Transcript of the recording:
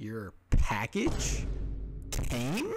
Your package came?